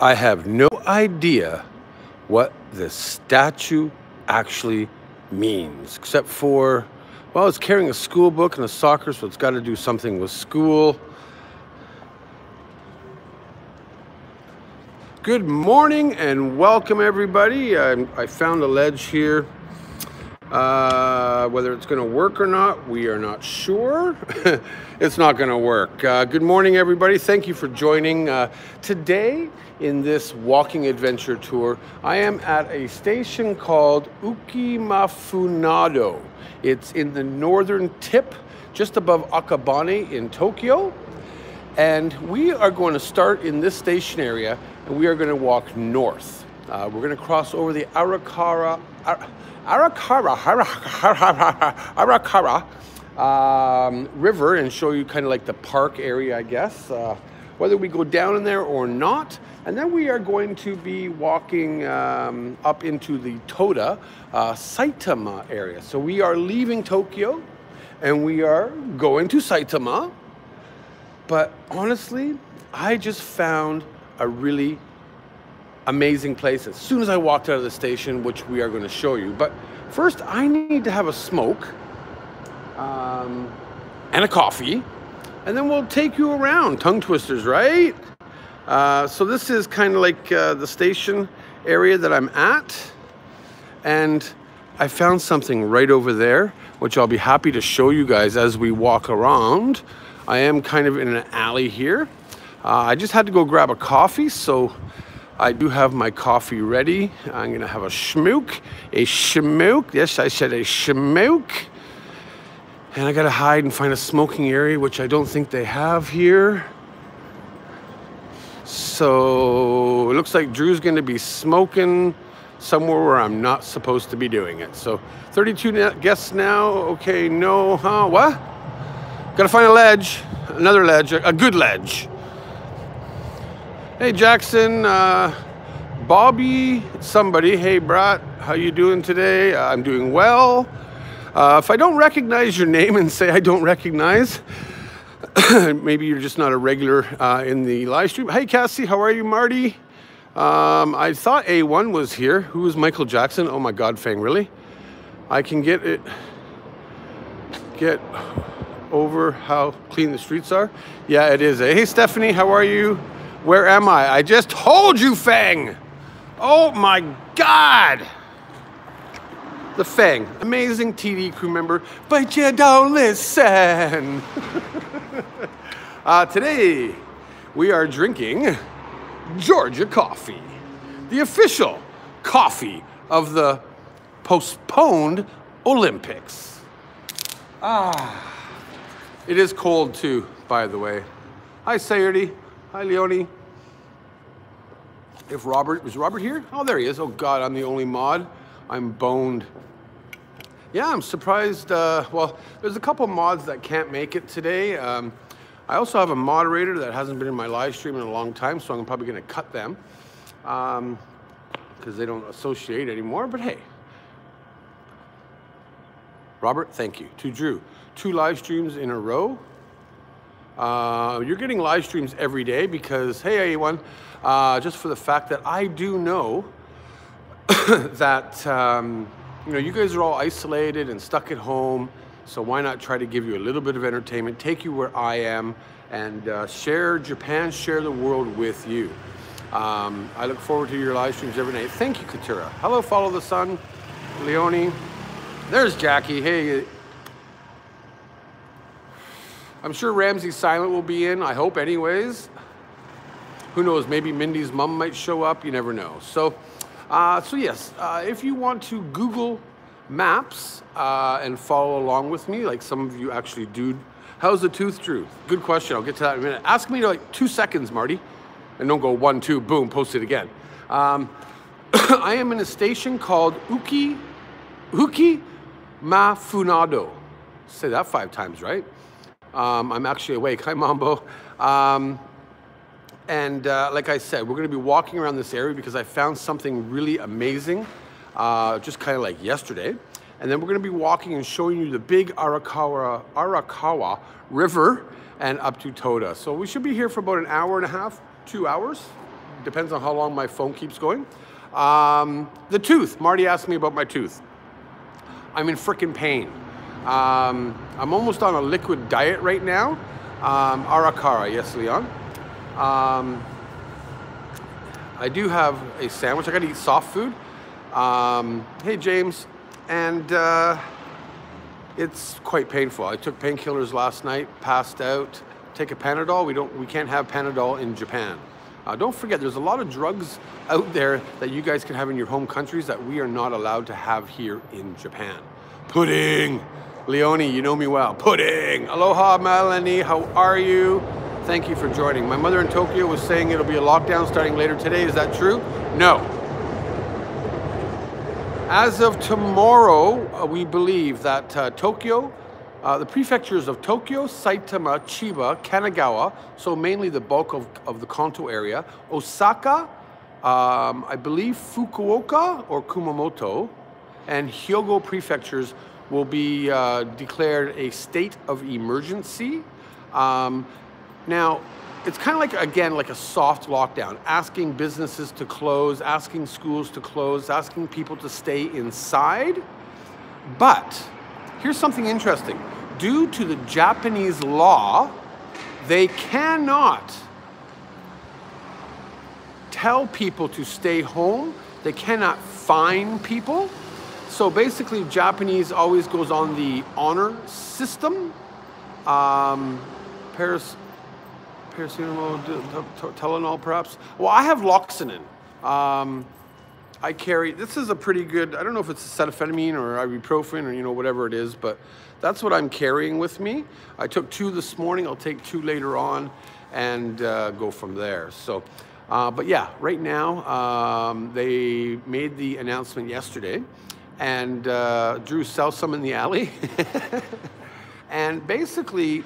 I have no idea what this statue actually means, except for, well, it's carrying a school book and a soccer, so it's got to do something with school. Good morning and welcome, everybody. I, I found a ledge here. Uh, whether it's going to work or not, we are not sure. it's not going to work. Uh, good morning, everybody. Thank you for joining. Uh, today, in this walking adventure tour, I am at a station called Ukimafunado. It's in the northern tip, just above Akabane in Tokyo. And we are going to start in this station area and we are going to walk north. Uh, we're going to cross over the Arakara. Ar- Arakara, Arakara um, River and show you kind of like the park area, I guess, uh, whether we go down in there or not. And then we are going to be walking um, up into the Toda uh, Saitama area. So we are leaving Tokyo and we are going to Saitama. But honestly, I just found a really amazing place as soon as I walked out of the station, which we are going to show you. But first, I need to have a smoke um, and a coffee, and then we'll take you around. Tongue twisters, right? Uh, so this is kind of like uh, the station area that I'm at, and I found something right over there, which I'll be happy to show you guys as we walk around. I am kind of in an alley here. Uh, I just had to go grab a coffee, so I do have my coffee ready. I'm gonna have a schmook, a schmook. Yes, I said a schmook. And I gotta hide and find a smoking area, which I don't think they have here. So it looks like Drew's gonna be smoking somewhere where I'm not supposed to be doing it. So 32 guests now. Okay, no, huh? What? Gotta find a ledge, another ledge, a good ledge. Hey Jackson, uh, Bobby, somebody. Hey Brat, how you doing today? Uh, I'm doing well. Uh, if I don't recognize your name and say I don't recognize, maybe you're just not a regular uh, in the live stream. Hey Cassie, how are you, Marty? Um, I thought A1 was here. Who is Michael Jackson? Oh my God, Fang, really? I can get it. Get over how clean the streets are. Yeah, it is. Hey Stephanie, how are you? Where am I? I just told you, Fang! Oh my God! The Fang, amazing TD crew member, but you don't listen. uh, today, we are drinking Georgia coffee, the official coffee of the postponed Olympics. Ah, it is cold too, by the way. Hi, Sayerty. Hi, Leonie. If Robert, is Robert here? Oh, there he is. Oh God, I'm the only mod. I'm boned. Yeah, I'm surprised. Uh, well, there's a couple mods that can't make it today. Um, I also have a moderator that hasn't been in my live stream in a long time, so I'm probably going to cut them because um, they don't associate anymore. But hey, Robert, thank you. To Drew, two live streams in a row. Uh, you're getting live streams every day because, hey, A1, uh, just for the fact that I do know that, um, you know, you guys are all isolated and stuck at home. So why not try to give you a little bit of entertainment, take you where I am, and uh, share Japan, share the world with you. Um, I look forward to your live streams every night. Thank you, Katura. Hello, Follow the Sun, Leonie. There's Jackie. Hey, I'm sure Ramses Silent will be in, I hope, anyways. Who knows, maybe Mindy's mom might show up, you never know. So, uh, so yes, uh, if you want to Google Maps uh, and follow along with me, like some of you actually do, how's the tooth truth? Good question, I'll get to that in a minute. Ask me like two seconds, Marty, and don't go one, two, boom, post it again. Um, I am in a station called Uki, Uki Mafunado. Say that five times, right? Um, I'm actually awake. Hi, Mambo. Um, and uh, like I said, we're going to be walking around this area because I found something really amazing, uh, just kind of like yesterday. And then we're going to be walking and showing you the big Arakawa, Arakawa River and up to Toda. So we should be here for about an hour and a half, two hours, Depends on how long my phone keeps going. Um, the tooth. Marty asked me about my tooth. I'm in freaking pain. Um, I'm almost on a liquid diet right now. Um, Aracara, yes, Leon. Um, I do have a sandwich. I got to eat soft food. Um, hey, James. And uh, it's quite painful. I took painkillers last night, passed out. Take a Panadol. We don't. We can't have Panadol in Japan. Uh, don't forget, there's a lot of drugs out there that you guys can have in your home countries that we are not allowed to have here in Japan. Pudding. Leonie, you know me well. Pudding. Aloha, Melanie. How are you? Thank you for joining. My mother in Tokyo was saying it'll be a lockdown starting later today. Is that true? No. As of tomorrow, uh, we believe that uh, Tokyo, uh, the prefectures of Tokyo, Saitama, Chiba, Kanagawa, so mainly the bulk of, of the Kanto area, Osaka, um, I believe Fukuoka or Kumamoto, and Hyogo prefectures will be uh, declared a state of emergency. Um, now, it's kind of like, again, like a soft lockdown, asking businesses to close, asking schools to close, asking people to stay inside. But here's something interesting. Due to the Japanese law, they cannot tell people to stay home. They cannot fine people. So basically, Japanese always goes on the honor system. Um, Paris, paracetamol, Tylenol, perhaps. Well, I have Loxonin. Um, I carry. This is a pretty good. I don't know if it's acetaminophen or ibuprofen or you know whatever it is, but that's what I'm carrying with me. I took two this morning. I'll take two later on, and uh, go from there. So. Uh, but yeah, right now, um, they made the announcement yesterday and uh, Drew sells some in the alley. and basically,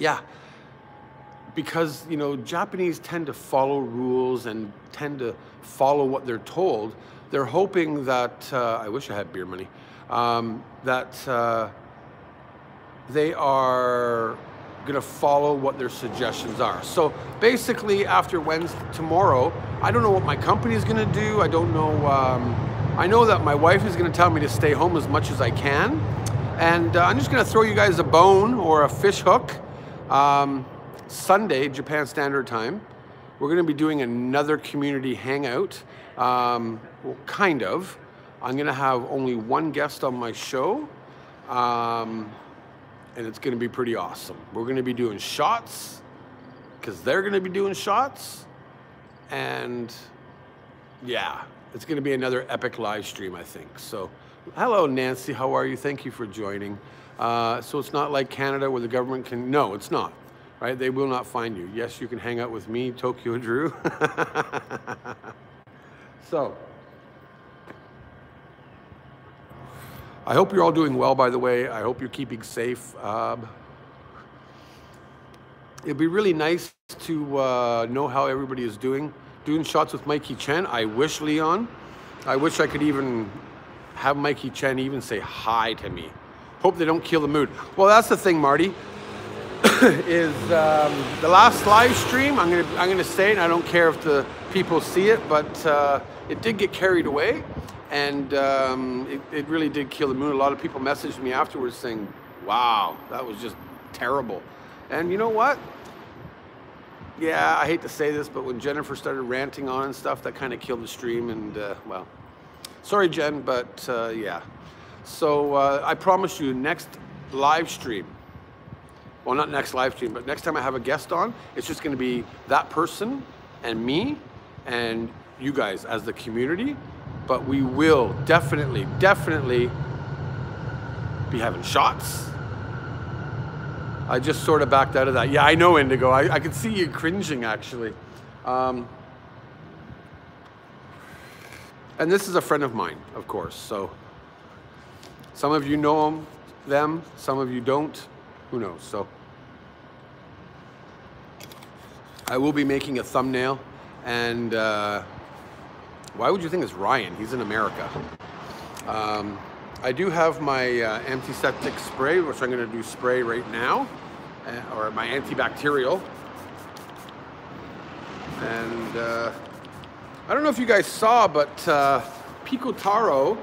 yeah, because you know Japanese tend to follow rules and tend to follow what they're told. They're hoping that uh, I wish I had beer money. Um, that uh, they are going to follow what their suggestions are. So basically, after Wednesday, tomorrow, I don't know what my company is going to do. I don't know. Um, I know that my wife is going to tell me to stay home as much as I can. And uh, I'm just going to throw you guys a bone or a fish hook. Um, Sunday, Japan Standard Time, we're going to be doing another community hangout. Um, well, kind of. I'm going to have only one guest on my show. Um, and it's going to be pretty awesome. We're going to be doing shots because they're going to be doing shots. And yeah, it's going to be another epic live stream, I think. So, hello, Nancy. How are you? Thank you for joining. Uh, so it's not like Canada where the government can. No, it's not. Right? They will not find you. Yes, you can hang out with me, Tokyo Drew. so. I hope you're all doing well, by the way. I hope you're keeping safe. Um, it'd be really nice to uh, know how everybody is doing doing shots with Mikey Chen. I wish, Leon, I wish I could even have Mikey Chen even say hi to me. Hope they don't kill the mood. Well, that's the thing, Marty. is um, the last live stream? I'm gonna I'm gonna say, and I don't care if the people see it, but uh, it did get carried away, and um, it, it really did kill the mood. A lot of people messaged me afterwards saying, "Wow, that was just terrible." And you know what? yeah, I hate to say this, but when Jennifer started ranting on and stuff, that kind of killed the stream. And uh, well, sorry, Jen, but uh, yeah. So uh, I promise you, next live stream, well, not next live stream, but next time I have a guest on, it's just going to be that person and me and you guys as the community. But we will definitely, definitely be having shots I just sort of backed out of that. Yeah, I know Indigo. I, I could see you cringing actually. Um, and this is a friend of mine, of course. So some of you know them, them, some of you don't. Who knows? So I will be making a thumbnail. And uh, why would you think it's Ryan? He's in America. Um, I do have my uh, antiseptic spray, which I'm going to do spray right now, uh, or my antibacterial. And uh, I don't know if you guys saw, but uh, Pikotaro,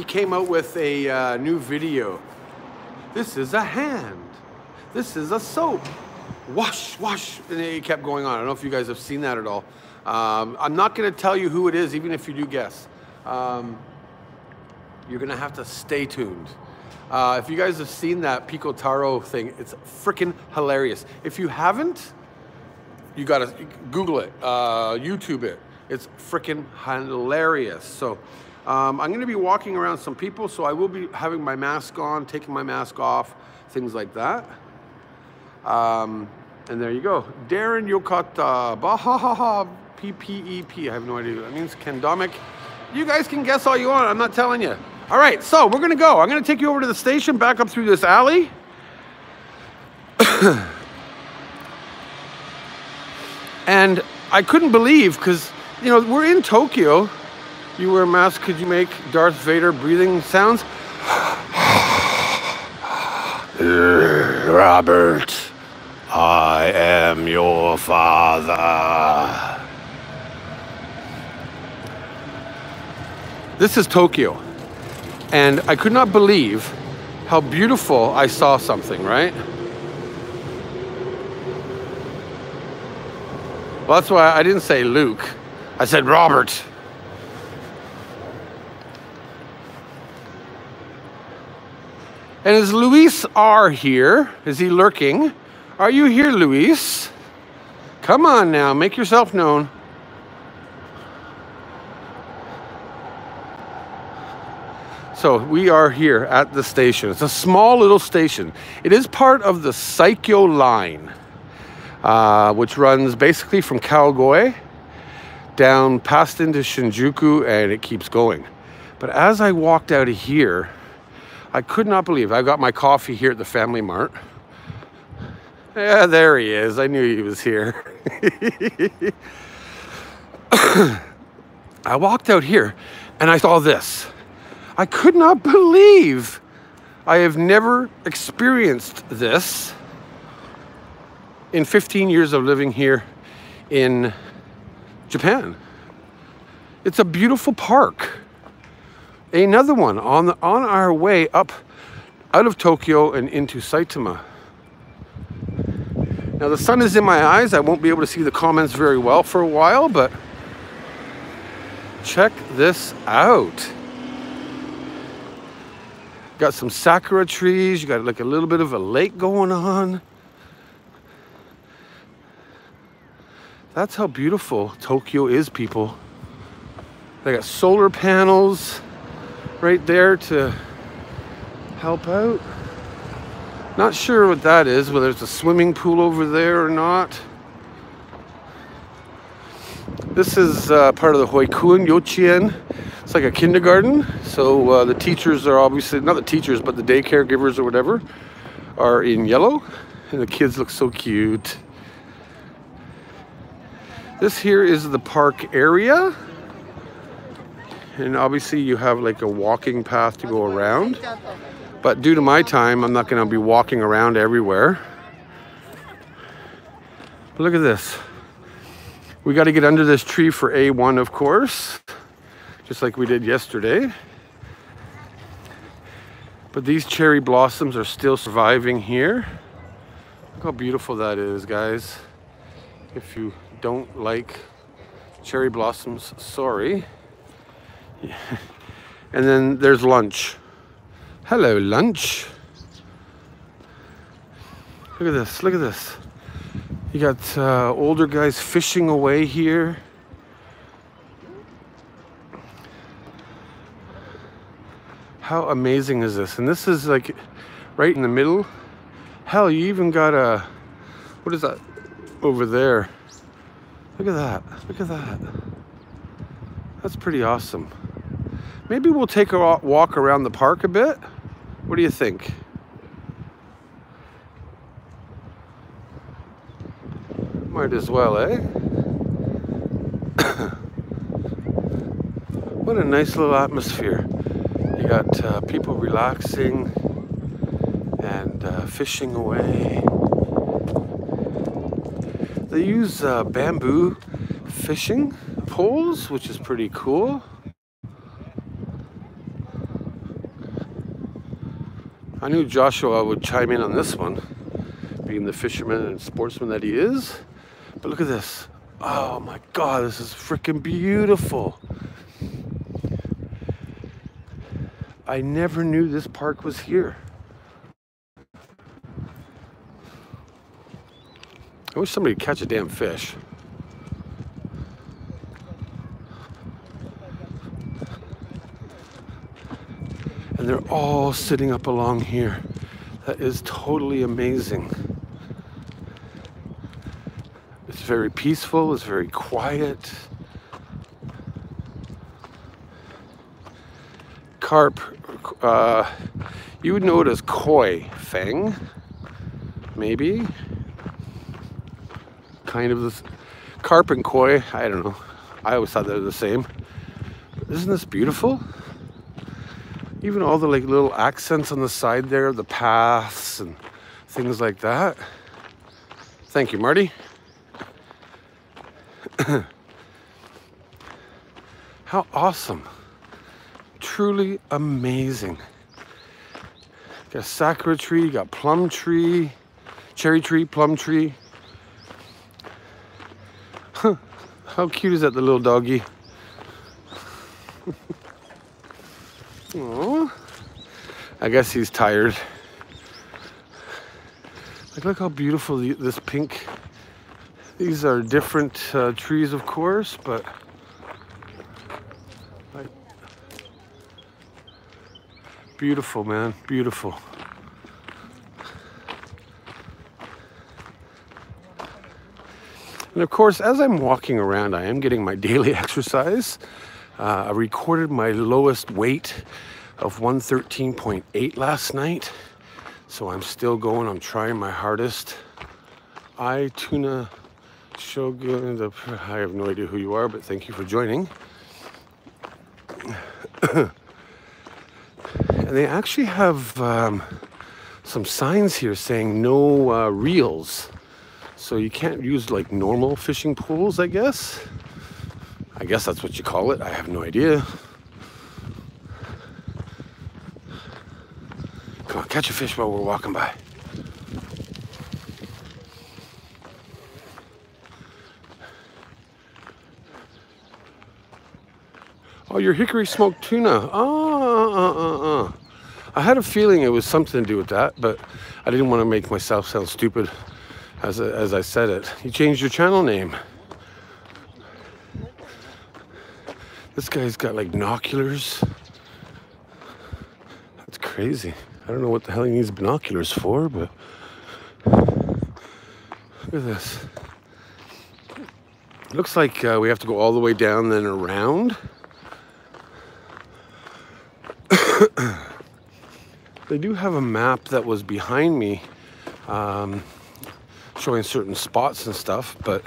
he came out with a uh, new video. This is a hand. This is a soap. Wash, wash. And it kept going on. I don't know if you guys have seen that at all. Um, I'm not going to tell you who it is, even if you do guess. Um, you're going to have to stay tuned. Uh, if you guys have seen that Pikotaro thing, it's freaking hilarious. If you haven't, you gotta Google it, uh, YouTube it. It's freaking hilarious. So um, I'm gonna be walking around some people, so I will be having my mask on, taking my mask off, things like that. Um, and there you go. Darren Yokata, Bahaha, PPEP. I have no idea that means. Kendomic. You guys can guess all you want. I'm not telling you. All right, so we're gonna go. I'm gonna take you over to the station, back up through this alley. and I couldn't believe, because, you know, we're in Tokyo. You wear a mask, could you make Darth Vader breathing sounds? Robert, I am your father. This is Tokyo. And I could not believe how beautiful I saw something, right? Well, that's why I didn't say Luke. I said Robert. And is Luis R here? Is he lurking? Are you here, Luis? Come on now, make yourself known. So we are here at the station. It's a small little station. It is part of the Saikyo line, uh, which runs basically from Kawagoe down past into Shinjuku and it keeps going. But as I walked out of here, I could not believe I got my coffee here at the Family Mart. Yeah, there he is. I knew he was here. I walked out here and I saw this. I could not believe I have never experienced this in 15 years of living here in Japan. It's a beautiful park. Another one on the on our way up out of Tokyo and into Saitama. Now the sun is in my eyes. I won't be able to see the comments very well for a while, but check this out. Got some sakura trees. You got like a little bit of a lake going on. That's how beautiful Tokyo is, people. They got solar panels right there to help out. Not sure what that is, whether it's a swimming pool over there or not. This is uh, part of the Hoikuen Yochien it's like a kindergarten. So uh, the teachers are obviously, not the teachers, but the day caregivers or whatever are in yellow. And the kids look so cute. This here is the park area. And obviously you have like a walking path to go around. But due to my time, I'm not gonna be walking around everywhere. But look at this. We gotta get under this tree for A1, of course just like we did yesterday. But these cherry blossoms are still surviving here. Look how beautiful that is, guys. If you don't like cherry blossoms, sorry. and then there's lunch. Hello, lunch. Look at this, look at this. You got uh, older guys fishing away here. How amazing is this? And this is like right in the middle. Hell, you even got a, what is that over there? Look at that. Look at that. That's pretty awesome. Maybe we'll take a walk around the park a bit. What do you think? Might as well, eh? what a nice little atmosphere. You got uh, people relaxing and uh, fishing away. They use uh, bamboo fishing poles, which is pretty cool. I knew Joshua would chime in on this one, being the fisherman and sportsman that he is. But look at this. Oh my God, this is freaking beautiful. I never knew this park was here. I wish somebody would catch a damn fish. They're all sitting up along here. That is totally amazing. It's very peaceful, it's very quiet. Carp, uh, you would know it as koi fang, maybe. Kind of this carp and koi, I don't know. I always thought they were the same. Isn't this beautiful? Even all the like little accents on the side there, the paths and things like that. Thank you, Marty. How awesome. Truly amazing. Got sakura tree, got plum tree, cherry tree, plum tree. Huh. How cute is that, the little doggy? Oh, I guess he's tired. Like, look how beautiful this pink. These are different uh, trees, of course, but like, beautiful, man, beautiful. And of course, as I'm walking around, I am getting my daily exercise. Uh, I recorded my lowest weight of 113.8 last night. So I'm still going. I'm trying my hardest. I tuna Shogun. I have no idea who you are, but thank you for joining. and they actually have um, some signs here saying no uh, reels. So you can't use like normal fishing poles, I guess. I guess that's what you call it. I have no idea. Come on, catch a fish while we're walking by. Oh, your hickory smoked tuna. Oh, uh, uh, uh. I had a feeling it was something to do with that, but I didn't want to make myself sound stupid as, as I said it. You changed your channel name. This guy's got like binoculars. That's crazy. I don't know what the hell he needs binoculars for, but look at this. It looks like uh, we have to go all the way down then around. they do have a map that was behind me um, showing certain spots and stuff, but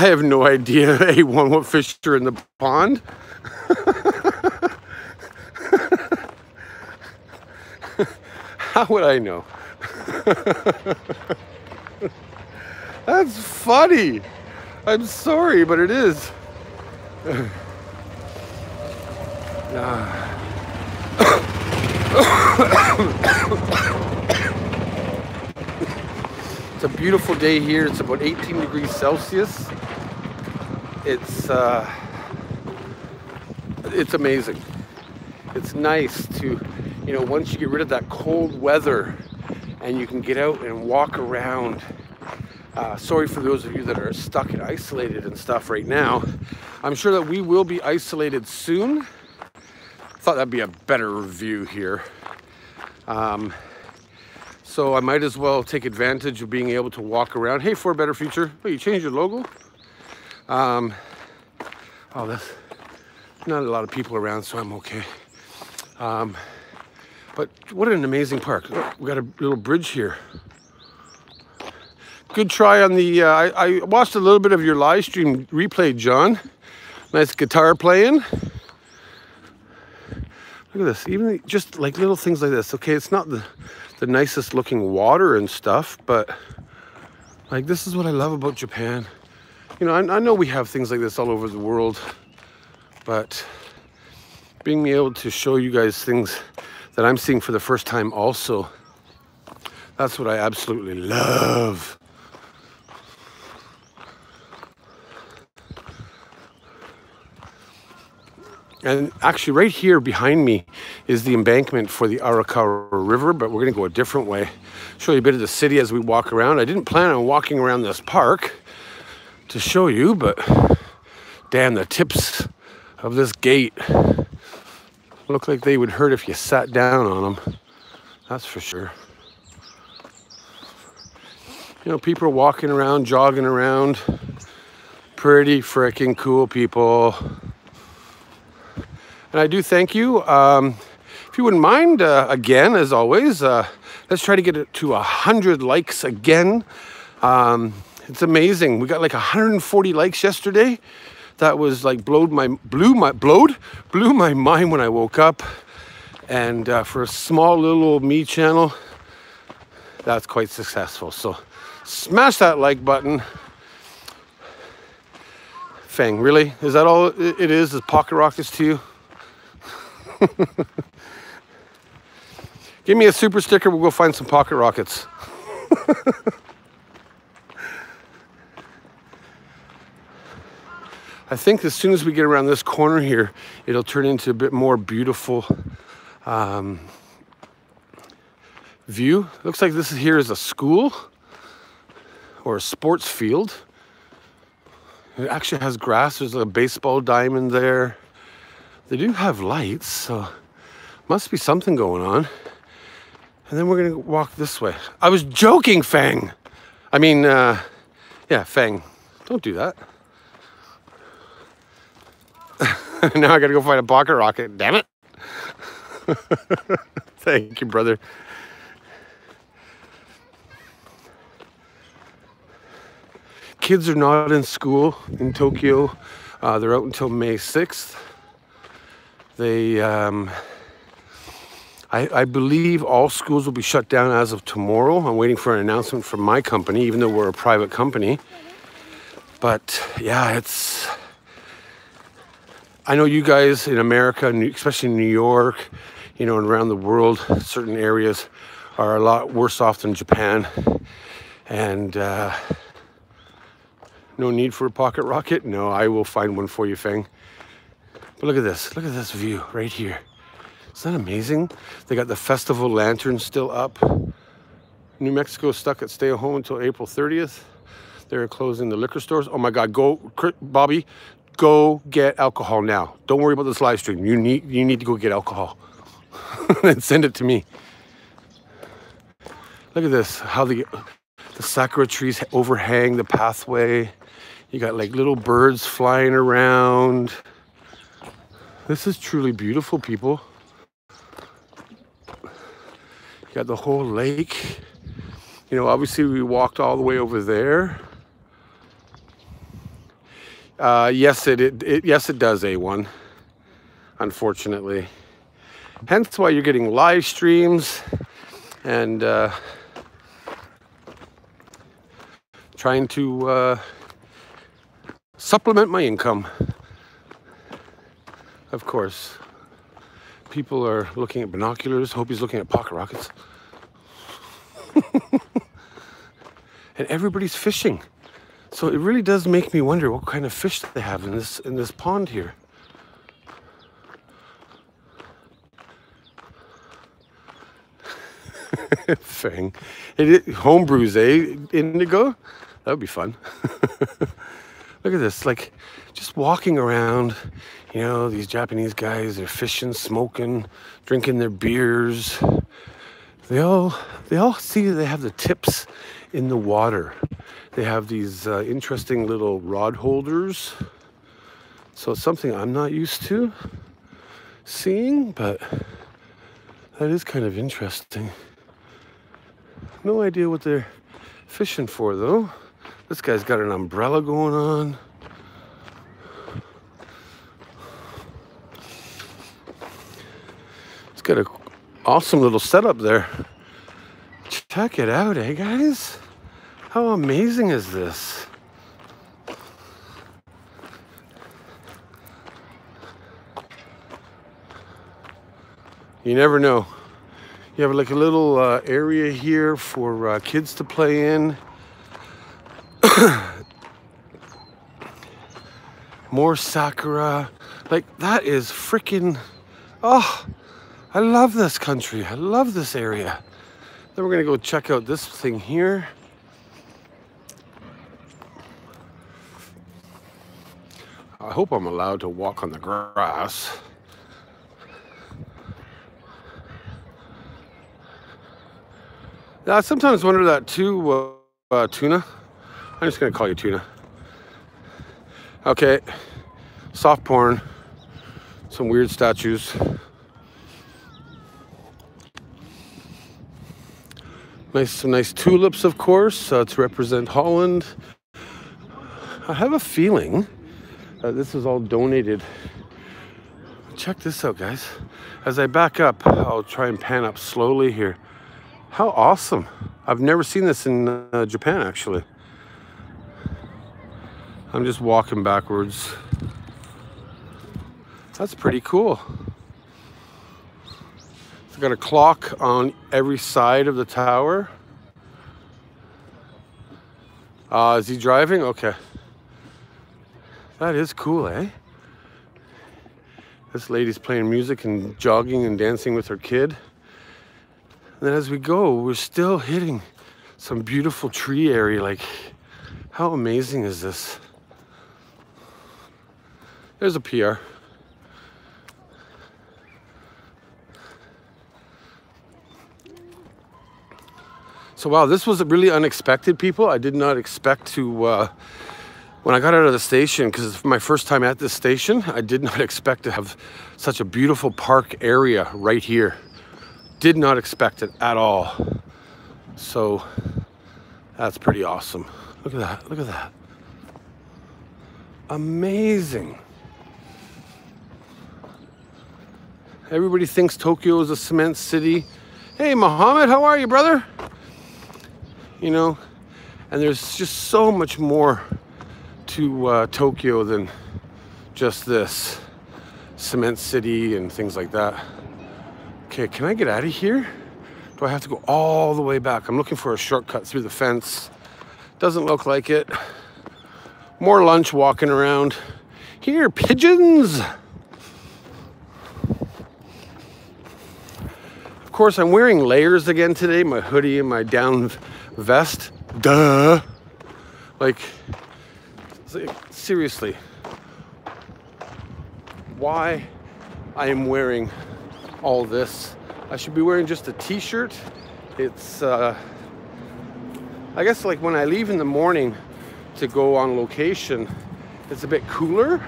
I have no idea, A1, what fish are in the pond. How would I know? That's funny. I'm sorry, but it is. it's a beautiful day here. It's about 18 degrees Celsius it's uh, it's amazing. It's nice to, you know, once you get rid of that cold weather and you can get out and walk around. Uh, sorry for those of you that are stuck and isolated and stuff right now. I'm sure that we will be isolated soon. Thought that'd be a better view here. Um, so I might as well take advantage of being able to walk around. Hey, for a better future. Oh, you changed your logo? Um, oh, there's not a lot of people around, so I'm okay. Um, but what an amazing park. we got a little bridge here. Good try on the, uh, I, I watched a little bit of your live stream replay, John. Nice guitar playing. Look at this. Even just like little things like this. Okay, it's not the, the nicest looking water and stuff, but like this is what I love about Japan. You know, I, I know we have things like this all over the world, but being able to show you guys things that I'm seeing for the first time also, that's what I absolutely love. And actually, right here behind me is the embankment for the Arakawa River, but we're going to go a different way. Show you a bit of the city as we walk around. I didn't plan on walking around this park to show you, but damn, the tips of this gate look like they would hurt if you sat down on them. That's for sure. You know, people are walking around, jogging around. Pretty freaking cool people. And I do thank you. Um, if you wouldn't mind, uh, again, as always, uh, let's try to get it to 100 likes again. Um, it's amazing. We got like 140 likes yesterday. That was like blowed my, blew my, blowed, blew my mind when I woke up. And uh, for a small little old me channel, that's quite successful. So smash that like button. Fang, really? Is that all it is? Is pocket rockets to you? Give me a super sticker, we'll go find some pocket rockets. I think as soon as we get around this corner here, it'll turn into a bit more beautiful um, view. Looks like this here is a school or a sports field. It actually has grass. There's a baseball diamond there. They do have lights, so must be something going on. And then we're gonna walk this way. I was joking, Fang. I mean, uh, yeah, Fang. Don't do that. now I gotta go find a pocket rocket. Damn it. Thank you, brother. Kids are not in school in Tokyo. Uh, they're out until May 6th. They, um, I, I, believe all schools will be shut down as of tomorrow. I'm waiting for an announcement from my company, even though we're a private company. But yeah, it's. I know you guys in America, especially in New York, you know, and around the world, certain areas are a lot worse off than Japan. And uh, no need for a pocket rocket? No, I will find one for you, Fang. But look at this. Look at this view right here. Isn't that amazing? They got the festival lanterns still up. New Mexico stuck at stay at home until April 30th. They're closing the liquor stores. Oh my God, go, Bobby, go get alcohol now. Don't worry about this live stream. You need, you need to go get alcohol and send it to me. Look at this, how the, the sakura trees overhang the pathway. You got like little birds flying around. This is truly beautiful, people. You got the whole lake. You know, obviously we walked all the way over there. Uh, yes, it, it, it yes it does A1. Unfortunately, hence why you're getting live streams and uh, trying to uh, supplement my income. Of course. People are looking at binoculars. Hope he's looking at pocket rockets. and everybody's fishing. So it really does make me wonder what kind of fish they have in this in this pond here. Fang. It, it, home brews, eh? Indigo? That would be fun. Look at this, like just walking around, you know, these Japanese guys, they're fishing, smoking, drinking their beers. They all, they all see they have the tips in the water. They have these uh, interesting little rod holders. So it's something I'm not used to seeing, but that is kind of interesting. No idea what they're fishing for though. This guy's got an umbrella going on. He's got an awesome little setup there. Check it out, eh, guys? How amazing is this? You never know. You have like a little uh, area here for uh, kids to play in. More sakura. Like, that is freaking. Oh, I love this country. I love this area. Then we're gonna go check out this thing here. I hope I'm allowed to walk on the grass. I sometimes wonder that too, uh, uh, Tuna. I'm just gonna call you Tuna. Okay, soft porn, some weird statues. Nice, some nice tulips, of course, uh, to represent Holland. I have a feeling this is all donated. Check this out, guys. As I back up, I'll try and pan up slowly here. How awesome. I've never seen this in uh, Japan, actually. I'm just walking backwards. That's pretty cool. It's got a clock on every side of the tower. Uh, is he driving? Okay. That is cool, eh? This lady's playing music and jogging and dancing with her kid. And then as we go, we're still hitting some beautiful tree area. Like, how amazing is this? There's a PR. So wow, this was really unexpected, people. I did not expect to, uh, when I got out of the station, because it's my first time at this station, I did not expect to have such a beautiful park area right here. Did not expect it at all. So that's pretty awesome. Look at that, look at that. Amazing. Everybody thinks Tokyo is a cement city. Hey, Mohammed, how are you, brother? You know? And there's just so much more to uh, Tokyo than just this cement city and things like that. Okay, can I get out of here? Do I have to go all the way back? I'm looking for a shortcut through the fence. Doesn't look like it. More lunch walking around. Here, pigeons! Of course, I'm wearing layers again today, my hoodie and my down vest. Duh. Like, seriously, why I am wearing all this. I should be wearing just a t-shirt. It's, uh, I guess like when I leave in the morning to go on location, it's a bit cooler.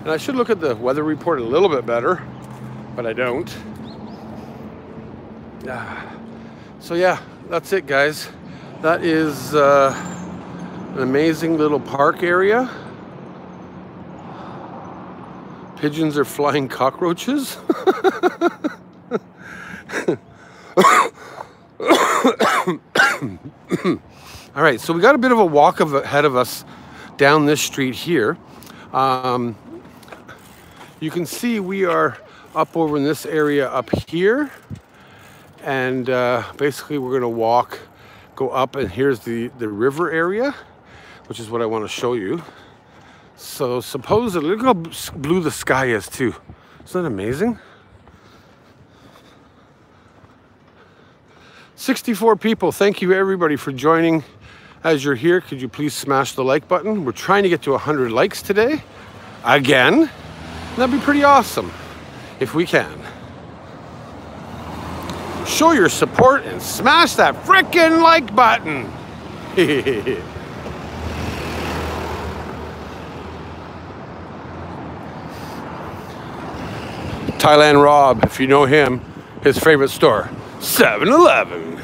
And I should look at the weather report a little bit better, but I don't. So yeah, that's it guys. That is uh, an amazing little park area. Pigeons are flying cockroaches. All right, so we got a bit of a walk of, ahead of us down this street here. Um, you can see we are up over in this area up here. And uh, basically we're gonna walk go up and here's the, the river area, which is what I want to show you. So supposedly, look how blue the sky is too. Isn't that amazing? 64 people. Thank you everybody for joining. As you're here, could you please smash the like button? We're trying to get to 100 likes today. Again. That'd be pretty awesome if we can show your support and smash that freaking like button. Thailand Rob, if you know him, his favorite store, 7-Eleven.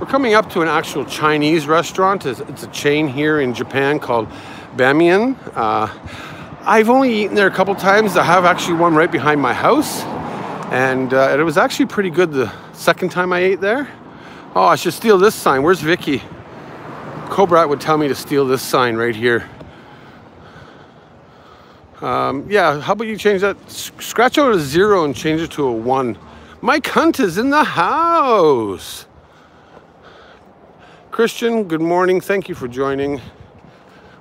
We're coming up to an actual Chinese restaurant. It's, a chain here in Japan called Bamiyan. Uh, I've only eaten there a couple times. I have actually one right behind my house and uh, it was actually pretty good the second time I ate there. Oh, I should steal this sign. Where's Vicky? Cobrat would tell me to steal this sign right here. Um, yeah, how about you change that? Scratch out a zero and change it to a one. Mike Hunt is in the house. Christian, good morning. Thank you for joining.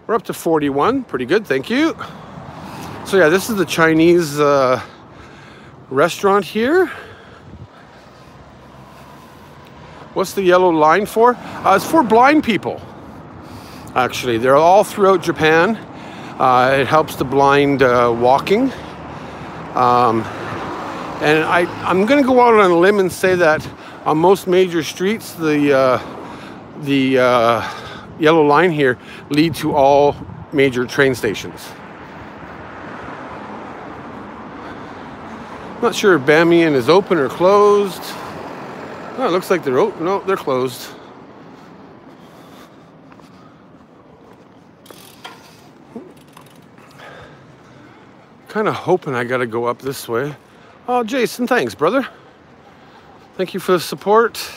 We're up to 41. Pretty good, thank you. So yeah, this is the Chinese uh, restaurant here. What's the yellow line for? Uh, it's for blind people. Actually, they're all throughout Japan. Uh, it helps the blind uh, walking. Um, and I, I'm going to go out on a limb and say that on most major streets, the uh, the uh, yellow line here lead to all major train stations. Not sure if Bamiyan is open or closed. Oh, it looks like they're open. No, they're closed. kind of hoping I got to go up this way. Oh, Jason, thanks, brother. Thank you for the support.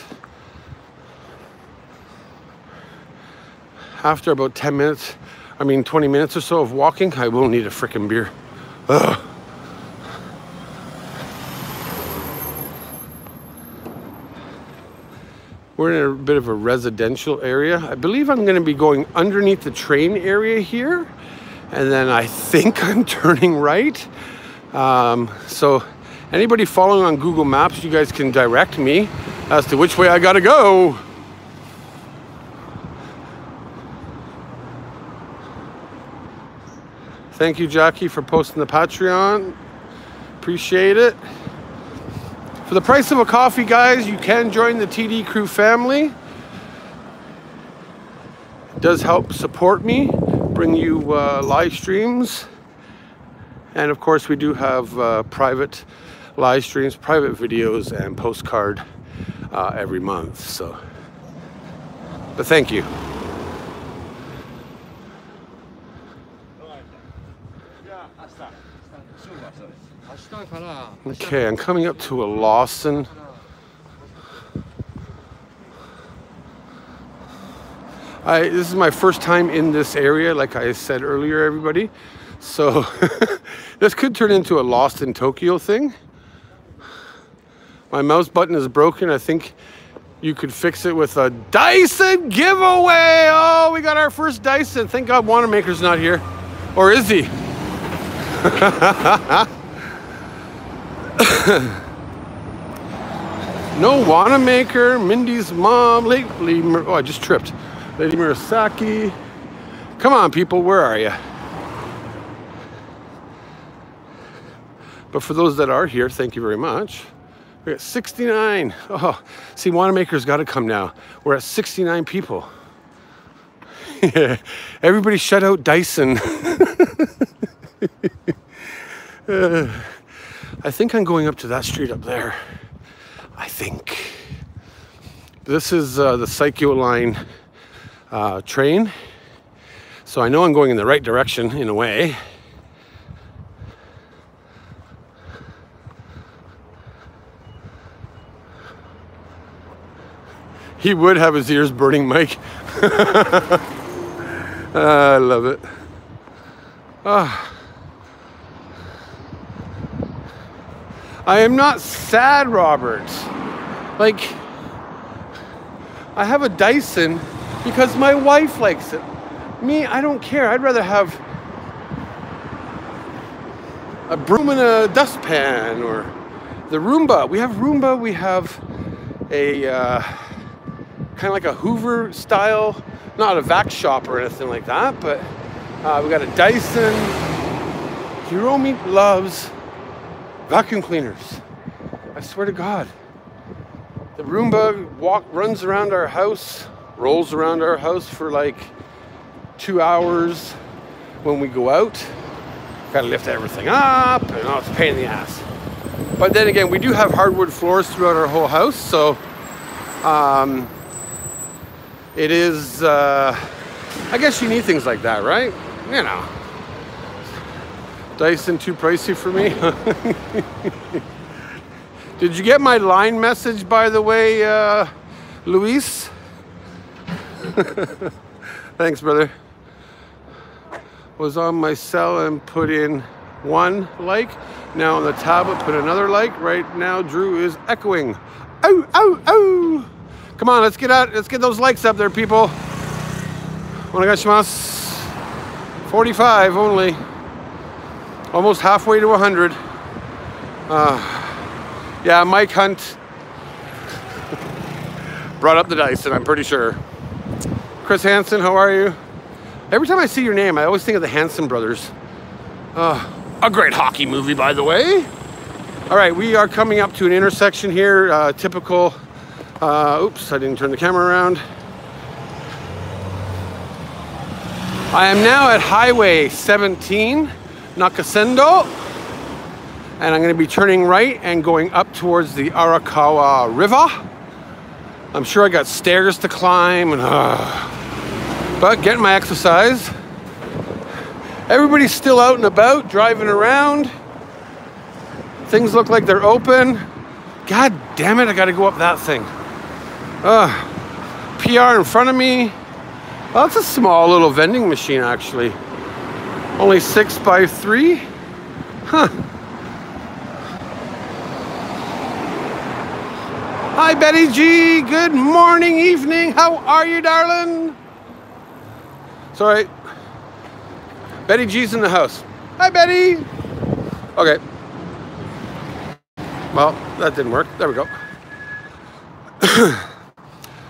After about 10 minutes, I mean 20 minutes or so of walking, I will need a freaking beer. Ugh. We're in a bit of a residential area. I believe I'm going to be going underneath the train area here and then I think I'm turning right. Um, so anybody following on Google Maps, you guys can direct me as to which way I gotta go. Thank you, Jackie, for posting the Patreon. Appreciate it. For the price of a coffee, guys, you can join the TD Crew family. It does help support me bring you uh, live streams. And of course, we do have uh, private live streams, private videos, and postcard uh, every month. So, but thank you. Okay, I'm coming up to a Lawson. I, this is my first time in this area, like I said earlier, everybody. So this could turn into a Lost in Tokyo thing. My mouse button is broken. I think you could fix it with a Dyson giveaway. Oh, we got our first Dyson. Thank God Wannamaker's not here. Or is he? no Wannamaker, Mindy's mom, lately. Oh, I just tripped. Lady Murasaki. Come on, people, where are you? But for those that are here, thank you very much. We're at 69. Oh, see, Wannamaker's got to come now. We're at 69 people. Everybody shut out Dyson. uh, I think I'm going up to that street up there. I think. This is uh, the Saikyo line uh, train. So I know I'm going in the right direction in a way. He would have his ears burning, Mike. I love it. Ah. I am not sad, Robert. Like, I have a Dyson because my wife likes it. Me, I don't care. I'd rather have a broom and a dustpan or the Roomba. We have Roomba, we have a uh, kind of like a Hoover style, not a vac shop or anything like that, but uh, we got a Dyson. Hiromi loves vacuum cleaners. I swear to God. The Roomba walk runs around our house rolls around our house for like two hours when we go out. Got to lift everything up, and oh, it's a pain in the ass. But then again, we do have hardwood floors throughout our whole house, so um, it is. Uh, I guess you need things like that, right? You know, Dyson too pricey for me. Did you get my line message, by the way, uh, Luis? Thanks, brother. Was on my cell and put in one like. Now on the tablet, put another like. Right now, Drew is echoing. Oh, oh, oh. Come on, let's get out. Let's get those likes up there, people. Onegaishimasu. 45 only. Almost halfway to 100. Uh, yeah, Mike Hunt brought up the dice, and I'm pretty sure. Chris Hansen, how are you? Every time I see your name, I always think of the Hanson brothers. Uh, a great hockey movie, by the way. All right, we are coming up to an intersection here. Uh, typical. Uh, oops, I didn't turn the camera around. I am now at Highway 17, Nakasendo and I'm going to be turning right and going up towards the Arakawa River. I'm sure I got stairs to climb, and uh, but getting my exercise. Everybody's still out and about, driving around. Things look like they're open. God damn it, I got to go up that thing. Uh, PR in front of me. Well, it's a small little vending machine, actually. Only six by three. Huh. Hi, Betty G. Good morning, evening. How are you, darling? Sorry. Betty G's in the house. Hi, Betty. Okay. Well, that didn't work. There we go.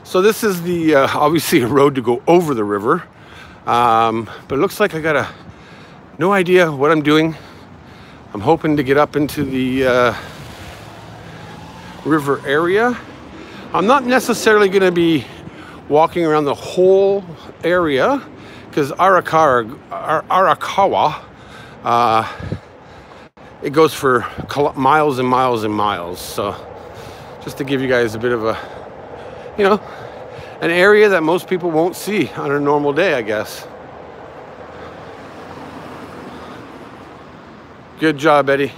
so this is the uh, obviously a road to go over the river, um, but it looks like I got a no idea what I'm doing. I'm hoping to get up into the uh, river area. I'm not necessarily going to be walking around the whole area because Arakawa, uh, it goes for miles and miles and miles. So just to give you guys a bit of a, you know, an area that most people won't see on a normal day, I guess. Good job, Eddie.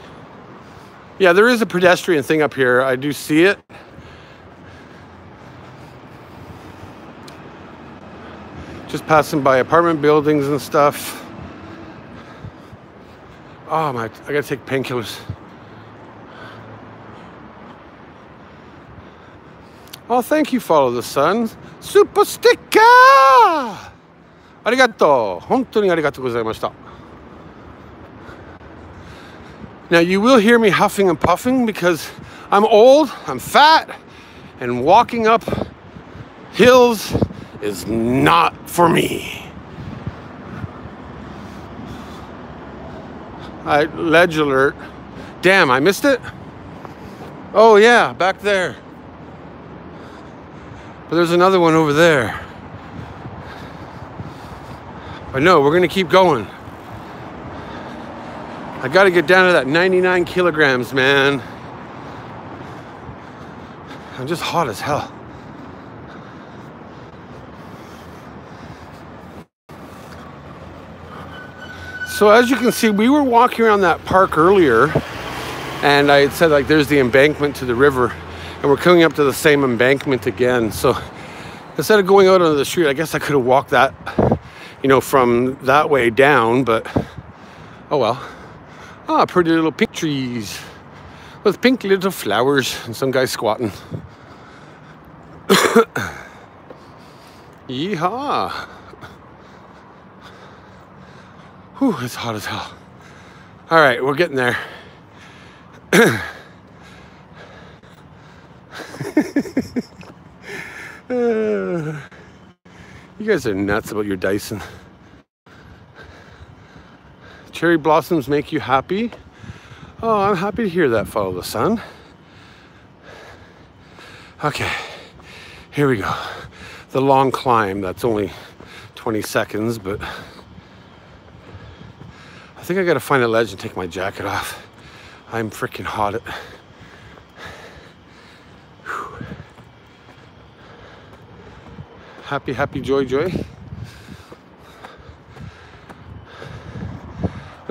Yeah, there is a pedestrian thing up here. I do see it. Just passing by apartment buildings and stuff. Oh my, I gotta take painkillers. Oh, thank you, Follow the Sun. Super sticker! ありがとう。本当にありがとうございました。 now, you will hear me huffing and puffing because I'm old, I'm fat, and walking up hills is not for me. I ledge alert. Damn, I missed it. Oh yeah, back there. But there's another one over there. But no, we're gonna keep going. I got to get down to that 99 kilograms, man. I'm just hot as hell. So as you can see, we were walking around that park earlier and I had said like there's the embankment to the river and we're coming up to the same embankment again. So instead of going out onto the street, I guess I could have walked that, you know, from that way down, but oh well. Ah, pretty little pink trees with pink little flowers and some guy squatting. Yeehaw! Whew, it's hot as hell. All right, we're getting there. you guys are nuts about your Dyson. Cherry blossoms make you happy? Oh, I'm happy to hear that, follow the sun. Okay, here we go. The long climb, that's only 20 seconds, but I think I gotta find a ledge and take my jacket off. I'm freaking hot. At... Happy, happy, joy, joy.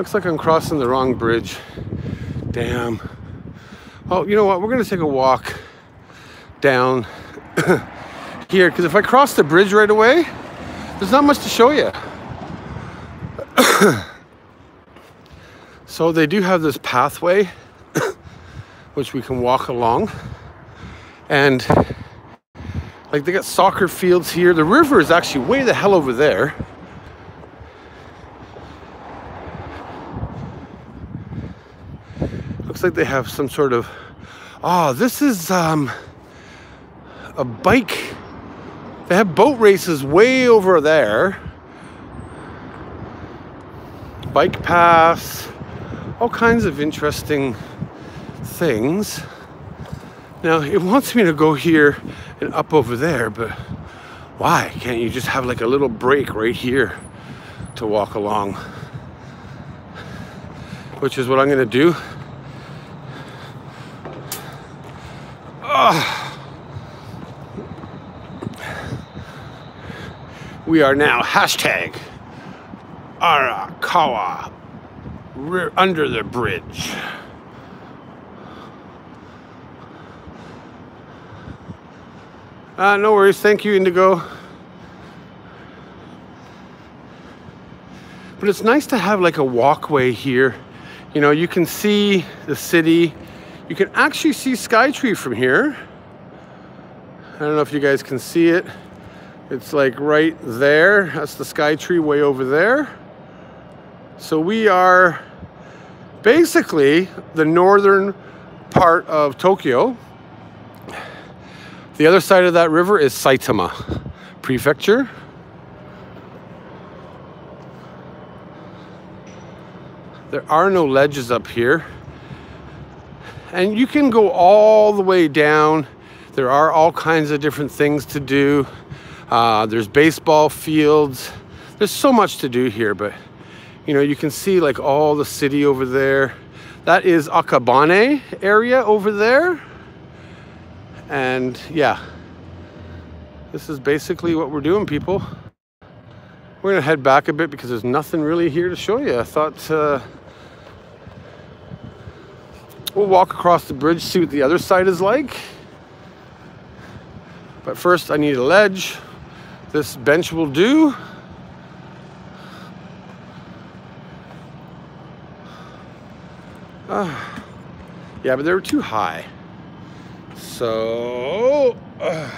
Looks like I'm crossing the wrong bridge. Damn. Oh, you know what? We're to take a walk down here because if I cross the bridge right away, there's not much to show you. so they do have this pathway which we can walk along. And like they got soccer fields here. The river is actually way the hell over there. Looks like they have some sort of oh, this is um a bike. They have boat races way over there. Bike paths, all kinds of interesting things. Now, it wants me to go here and up over there, but why? Can't you just have like a little break right here to walk along? Which is what I'm going to do. We are now hashtag Arakawa under the bridge. Uh, no worries. Thank you, Indigo. But it's nice to have like a walkway here. You know, you can see the city. You can actually see Skytree from here. I don't know if you guys can see it. It's like right there. That's the Skytree way over there. So we are basically the northern part of Tokyo. The other side of that river is Saitama Prefecture. There are no ledges up here. And you can go all the way down. There are all kinds of different things to do. Uh, there's baseball fields. There's so much to do here, but you know, you can see like all the city over there. That is Akabane area over there. And yeah, this is basically what we're doing, people. We're gonna head back a bit because there's nothing really here to show you. I thought uh, we'll walk across the bridge, see what the other side is like. But first I need a ledge. This bench will do. Uh, yeah, but they were too high. So, uh,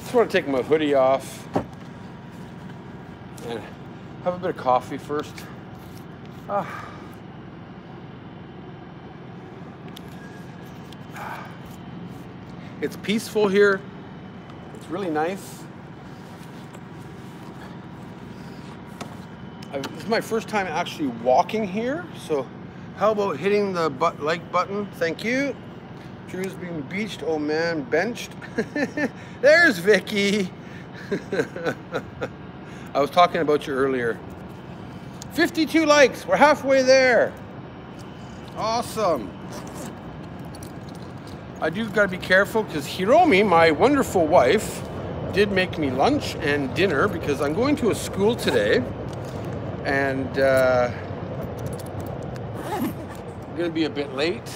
just want to take my hoodie off and have a bit of coffee first. Uh, it's peaceful here. It's really nice. I, this is my first time actually walking here, so how about hitting the but like button? Thank you. Drew's being beached. Oh man, benched. There's Vicky. I was talking about you earlier. 52 likes. We're halfway there. Awesome. I do got to be careful because Hiromi, my wonderful wife, did make me lunch and dinner because I'm going to a school today. And uh, I'm to be a bit late.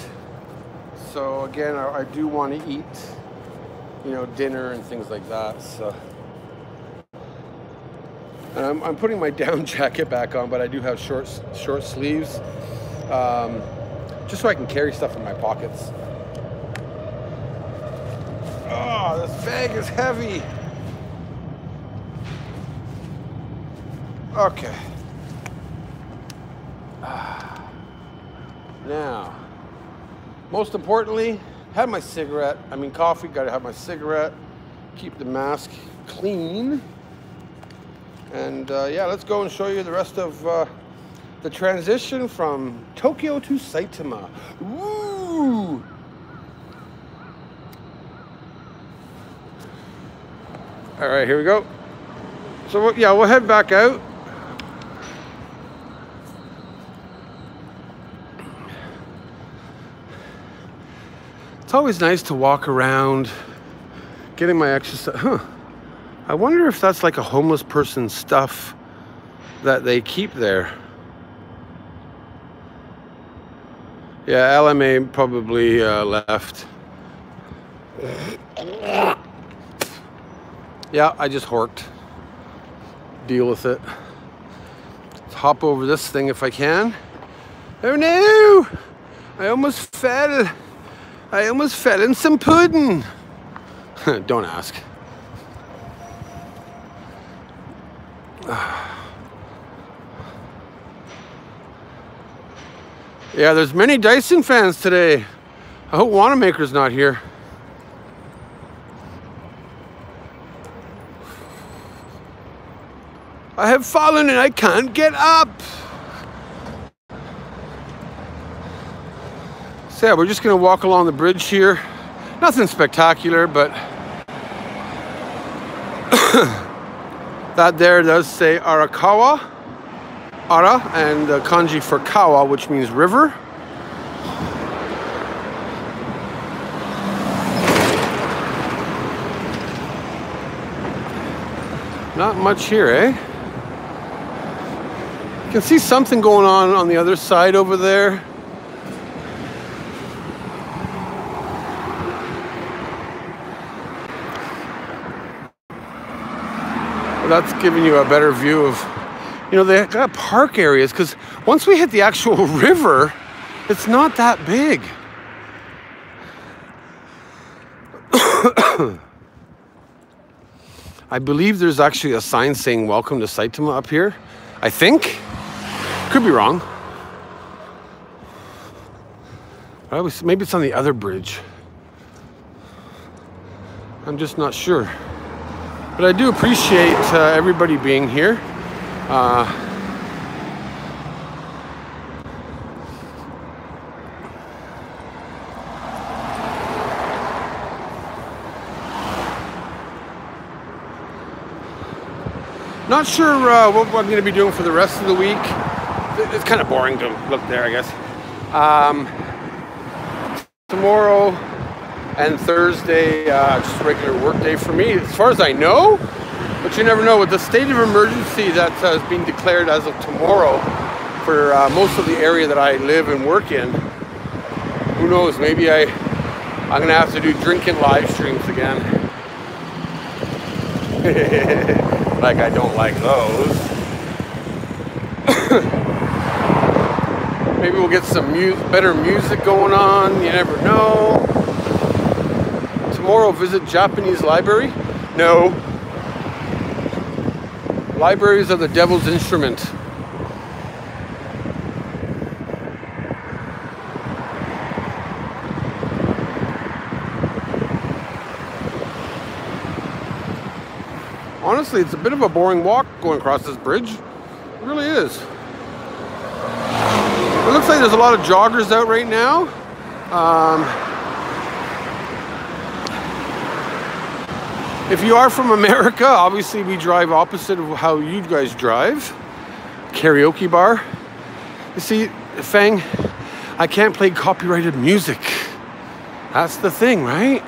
So again, I, I do want to eat, you know, dinner and things like that. So and I'm, I'm putting my down jacket back on, but I do have short short sleeves, um, just so I can carry stuff in my pockets. Oh, this bag is heavy. Okay. Now, most importantly, have my cigarette. I mean, coffee, gotta have my cigarette. Keep the mask clean. And uh, yeah, let's go and show you the rest of uh, the transition from Tokyo to Saitama. Woo! All right, here we go. So yeah, we'll head back out. It's always nice to walk around, getting my exercise. Huh. I wonder if that's like a homeless person's stuff that they keep there. Yeah, LMA probably uh, left. Yeah, I just horked. Deal with it. Let's hop over this thing if I can. Oh no! I almost fell. I almost fell in some pudding. Don't ask. Yeah, there's many Dyson fans today. I hope Wannamaker's not here. I have fallen and I can't get up. So yeah, we're just gonna walk along the bridge here. Nothing spectacular, but that there does say Arakawa. Ara and the kanji for kawa, which means river. Not much here, eh? Can see something going on on the other side over there. That's giving you a better view of you know, they got park areas because once we hit the actual river, it's not that big. I believe there's actually a sign saying welcome to Saitama up here. I think. Could be wrong. I was, maybe it's on the other bridge. I'm just not sure. But I do appreciate uh, everybody being here. Uh, not sure uh, what I'm going to be doing for the rest of the week. It's kind of boring to look there, I guess. Um, tomorrow and Thursday, uh, just a regular work day for me. As far as I know, but you never know. With the state of emergency that has been declared as of tomorrow for uh, most of the area that I live and work in, who knows? Maybe I, I'm gonna have to do drinking live streams again. like I don't like those. Maybe we'll get some mu better music going on. You never know. Tomorrow, visit Japanese library. No, Libraries are the devil's instrument. Honestly, it's a bit of a boring walk going across this bridge. It really is. Like there's a lot of joggers out right now. Um, If you are from America, obviously we drive opposite of how you guys drive. Karaoke bar. You see, Fang, I can't play copyrighted music. That's the thing, right?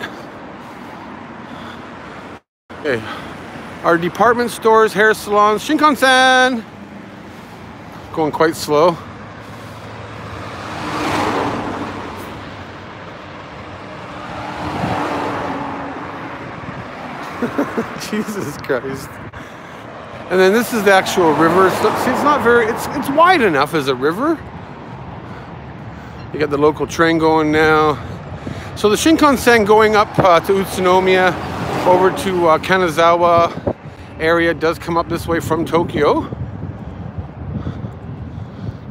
Okay. Our department stores, hair salons, Shinkansen. Going quite slow. Jesus Christ. And then this is the actual river. So, see, it's not very, it's, it's wide enough as a river. You got the local train going now. So the Shinkansen going up uh, to Utsunomiya over to uh, Kanazawa area does come up this way from Tokyo.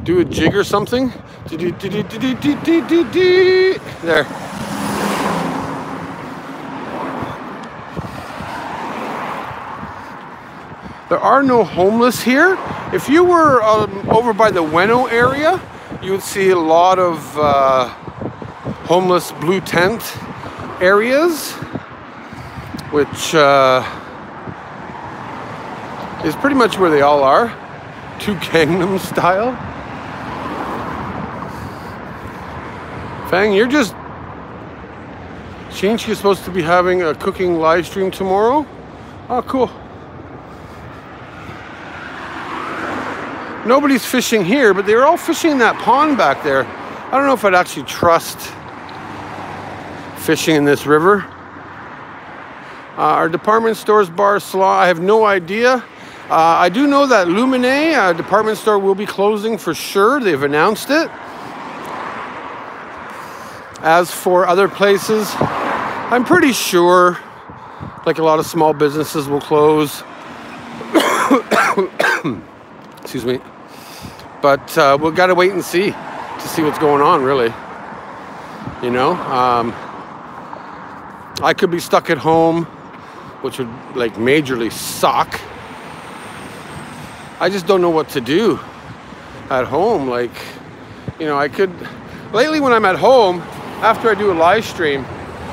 Do a jig or something. There. There are no homeless here. If you were um, over by the Ueno area, you would see a lot of uh, homeless blue tent areas, which uh, is pretty much where they all are, to Gangnam style. Fang, you're just. Ain't you supposed to be having a cooking live stream tomorrow? Oh, cool. Nobody's fishing here, but they're all fishing in that pond back there. I don't know if I'd actually trust fishing in this river. Uh, our department stores bar salon, I have no idea. Uh, I do know that Lumine, a department store, will be closing for sure. They've announced it. As for other places, I'm pretty sure, like a lot of small businesses will close. Excuse me. But uh, we've got to wait and see to see what's going on, really. You know, um, I could be stuck at home, which would like majorly suck. I just don't know what to do at home. Like, you know, I could. Lately, when I'm at home, after I do a live stream,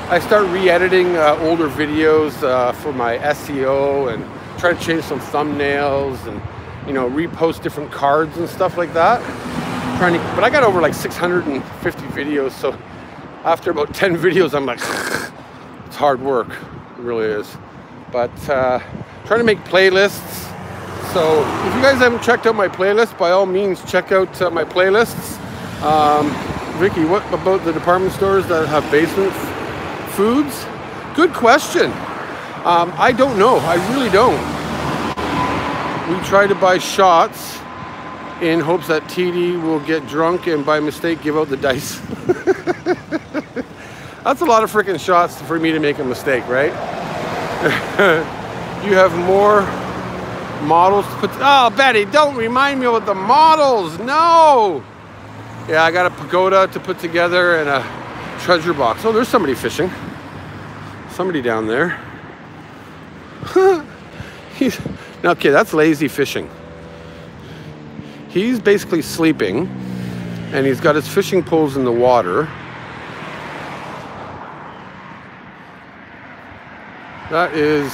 I start re-editing uh, older videos uh, for my SEO and try to change some thumbnails and you know repost different cards and stuff like that. Trying to, but I got over like 650 videos, so after about 10 videos, I'm like, it's hard work. It really is. But uh, trying to make playlists. So if you guys haven't checked out my playlist, by all means, check out uh, my playlists. Um, Vicky, what about the department stores that have basement foods? Good question. Um, I don't know. I really don't. We try to buy shots in hopes that TD will get drunk and by mistake give out the dice. That's a lot of freaking shots for me to make a mistake, right? you have more models to put. Oh, Betty, don't remind me of the models. No. Yeah, I got a pagoda to put together and a treasure box. Oh, there's somebody fishing. Somebody down there. He's okay. That's lazy fishing. He's basically sleeping, and he's got his fishing poles in the water. That is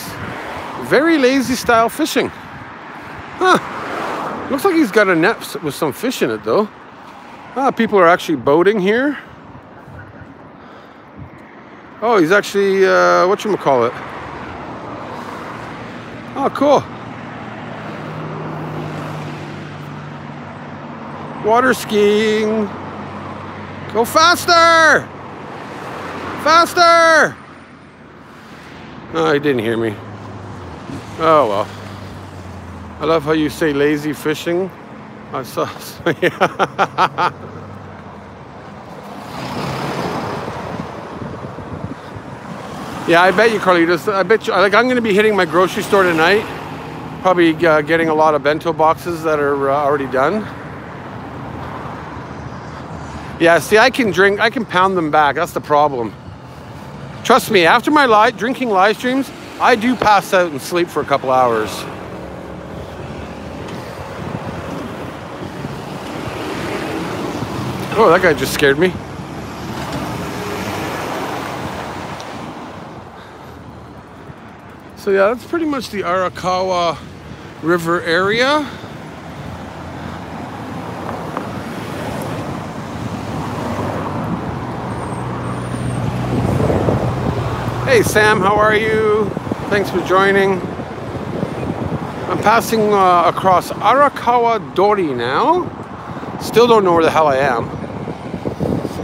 very lazy style fishing. Huh. Looks like he's got a net with some fish in it though. Ah, people are actually boating here. Oh, he's actually, uh, what you call it? Oh, cool. Water skiing. Go faster! Faster! Oh, he didn't hear me. Oh, well. I love how you say lazy fishing. I saw, yeah. Yeah, I bet you, Carlitos. I bet you. Like, I'm going to be hitting my grocery store tonight. Probably uh, getting a lot of bento boxes that are uh, already done. Yeah, see, I can drink. I can pound them back. That's the problem. Trust me. After my live drinking live streams, I do pass out and sleep for a couple hours. Oh, that guy just scared me. So yeah, that's pretty much the Arakawa River area. Hey Sam, how are you? Thanks for joining. I'm passing uh, across Arakawa Dori now. Still don't know where the hell I am.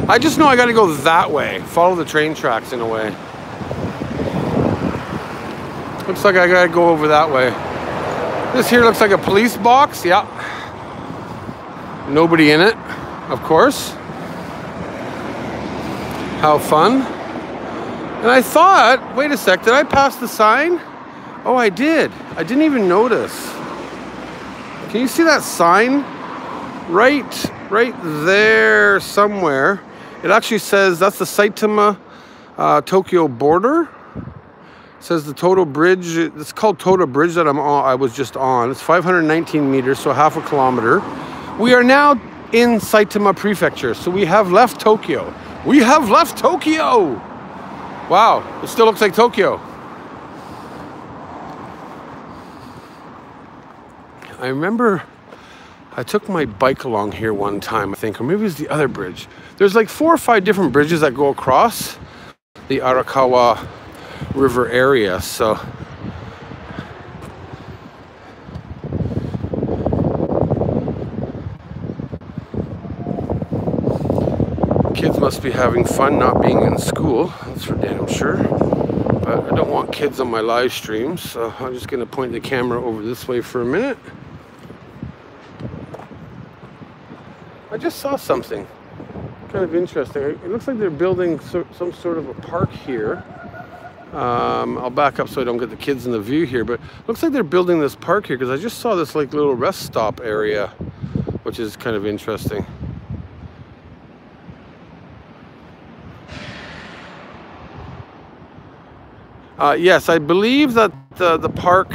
I just know I gotta go that way, follow the train tracks in a way. Looks like I gotta go over that way. This here looks like a police box, yeah. Nobody in it, of course. How fun. And I thought, wait a sec, did I pass the sign? Oh, I did. I didn't even notice. Can you see that sign? Right, right there somewhere. It actually says that's the Saitama uh, Tokyo border says the Toda bridge, it's called Toda Bridge that I'm on, I was just on. It's 519 meters, so half a kilometer. We are now in Saitama Prefecture, so we have left Tokyo. We have left Tokyo! Wow, it still looks like Tokyo. I remember I took my bike along here one time, I think, or maybe it was the other bridge. There's like four or five different bridges that go across the Arakawa river area. So must be having fun not being in school. That's for damn sure. But I don't want kids on my live streams, so I'm just going to point the camera over this way for a minute. I just saw something kind of interesting. It looks like they're building some sort of a park here. Um, I'll back up so I don't get the kids in the view here, but looks like they're building this park here because I just saw this like little rest stop area, which is kind of interesting. Uh, yes, I believe that the, the park,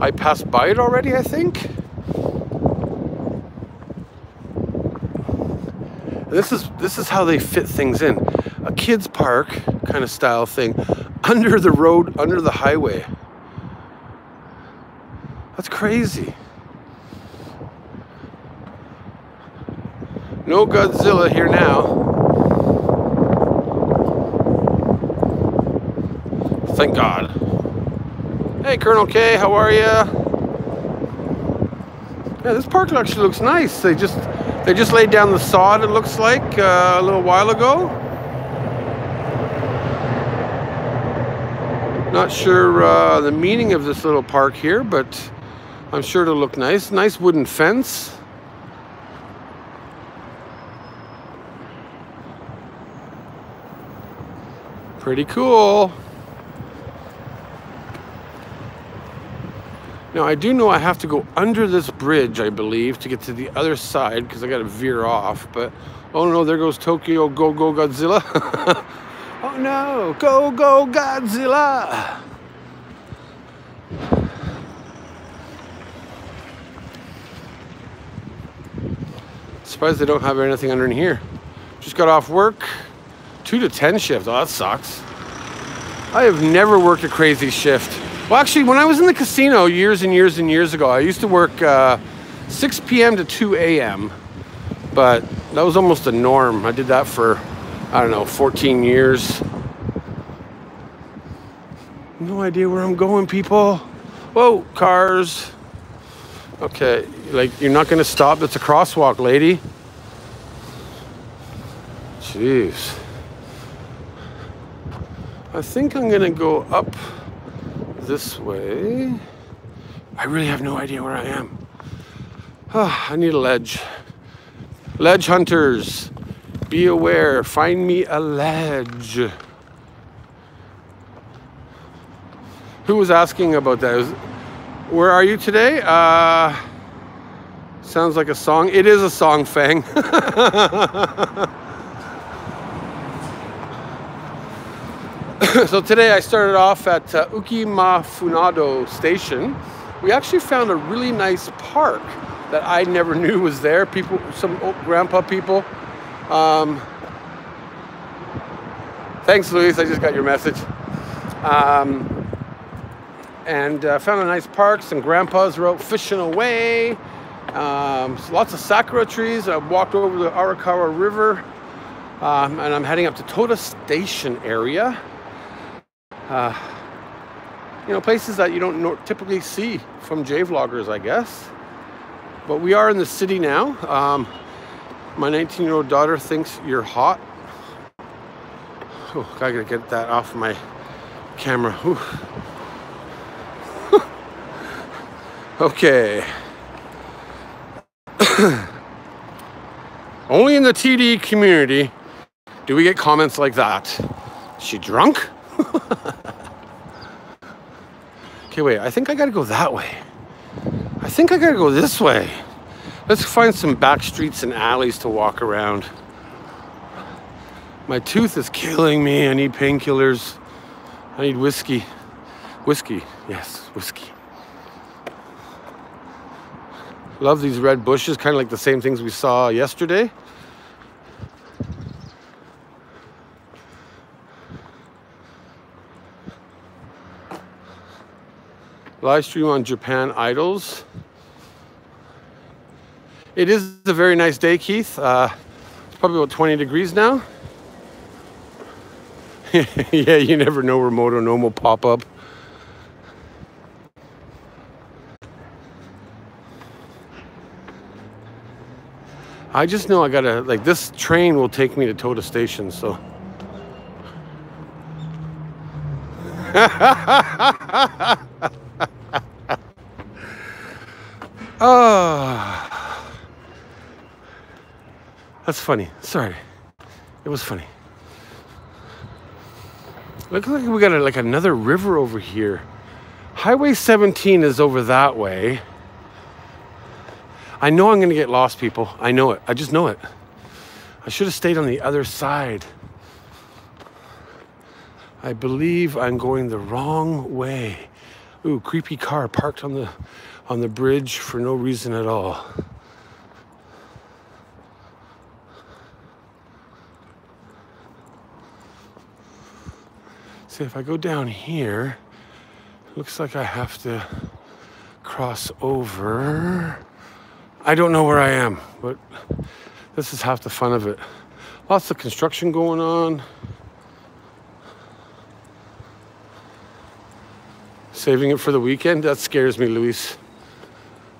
I passed by it already, I think. this is this is how they fit things in. A kids park kind of style thing under the road, under the highway. That's crazy. No Godzilla here now. Thank God. Hey, Colonel K, how are you? Yeah, this park actually looks nice. They just they just laid down the sod, it looks like, uh, a little while ago. Not sure uh, the meaning of this little park here, but I'm sure it'll look nice. Nice wooden fence. Pretty cool. Now I do know I have to go under this bridge, I believe, to get to the other side because I got to veer off. But oh no, there goes Tokyo Go Go Godzilla. oh no, Go Go Godzilla. Surprised they don't have anything under in here. Just got off work. Two to ten shift. Oh, that sucks. I have never worked a crazy shift. Well, actually, when I was in the casino years and years and years ago, I used to work uh, 6 p.m. to 2 a.m., but that was almost the norm. I did that for, I don't know, 14 years. No idea where I'm going, people. Whoa, cars. Okay, like, you're not gonna stop. It's a crosswalk, lady. Jeez. I think I'm gonna go up this way. I really have no idea where I am. Oh, I need a ledge. Ledge hunters, be aware. Find me a ledge. Who was asking about that? Where are you today? Uh, sounds like a song. It is a song, Fang. so today I started off at uh, Ukimafunado station. We actually found a really nice park that I never knew was there. People, some grandpa people. Um, thanks, Luis. I just got your message. Um, and uh, found a nice park. Some grandpas were out fishing away. Um, lots of sakura trees. I walked over the Arakawa River. Um, and I'm heading up to Toda Station area uh, you know, places that you don't typically see from J vloggers, I guess. But we are in the city now. Um, my 19 year old daughter thinks you're hot. Oh, I gotta get that off my camera. okay. Only in the TD community do we get comments like that. Is she drunk? okay, wait, I think I gotta go that way. I think I gotta go this way. Let's find some back streets and alleys to walk around. My tooth is killing me. I need painkillers. I need whiskey. Whiskey, yes, whiskey. Love these red bushes, kind of like the same things we saw yesterday. Live stream on Japan Idols. It is a very nice day, Keith. Uh, it's probably about 20 degrees now. yeah, you never know where Moto Gnome will pop up. I just know I gotta, like, this train will take me to Toda Station, so. oh. That's funny. Sorry. It was funny. Looks like we got a, like another river over here. Highway 17 is over that way. I know I'm going to get lost, people. I know it. I just know it. I should have stayed on the other side. I believe I'm going the wrong way. Ooh, creepy car parked on the on the bridge for no reason at all. See, if I go down here, looks like I have to cross over. I don't know where I am, but this is half the fun of it. Lots of construction going on. Saving it for the weekend? That scares me, Luis.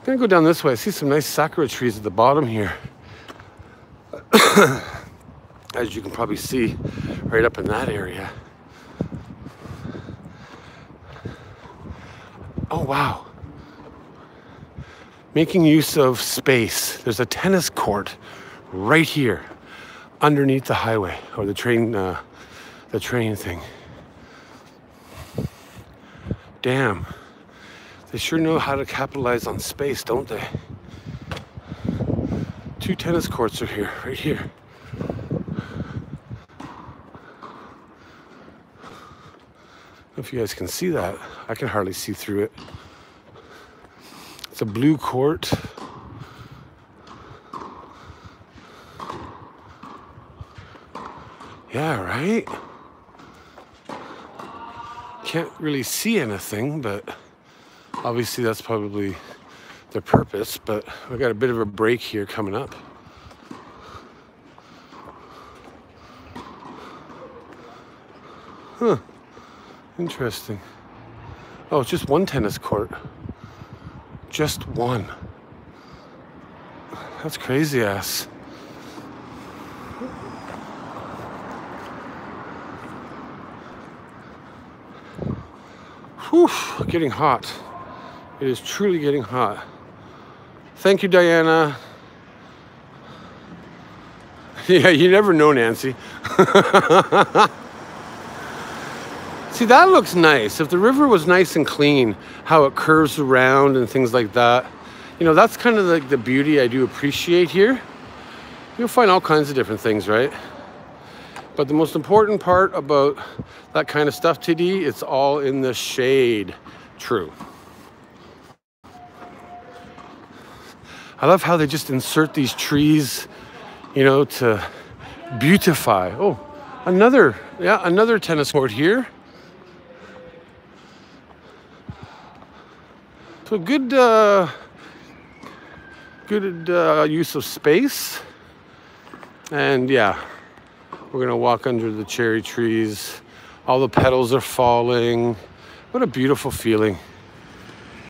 Gonna go down this way. I see some nice sakura trees at the bottom here. As you can probably see right up in that area. Oh, wow. Making use of space. There's a tennis court right here underneath the highway or the train, uh, the train thing. Damn. They sure know how to capitalize on space, don't they? Two tennis courts are here, right here. if you guys can see that. I can hardly see through it. It's a blue court. Yeah, right? Can't really see anything, but obviously that's probably the purpose. But we got a bit of a break here coming up. Huh. Interesting. Oh, it's just one tennis court. Just one. That's crazy ass. Whew, getting hot. It is truly getting hot. Thank you, Diana. Yeah, you never know, Nancy. See, that looks nice. If the river was nice and clean, how it curves around and things like that, you know, that's kind of like the beauty I do appreciate here. You'll find all kinds of different things, right? But the most important part about that kind of stuff, TD, it's all in the shade. True. I love how they just insert these trees, you know, to beautify. Oh, another, yeah, another tennis court here. So good, uh, good uh, use of space. And yeah, we're gonna walk under the cherry trees. All the petals are falling. What a beautiful feeling.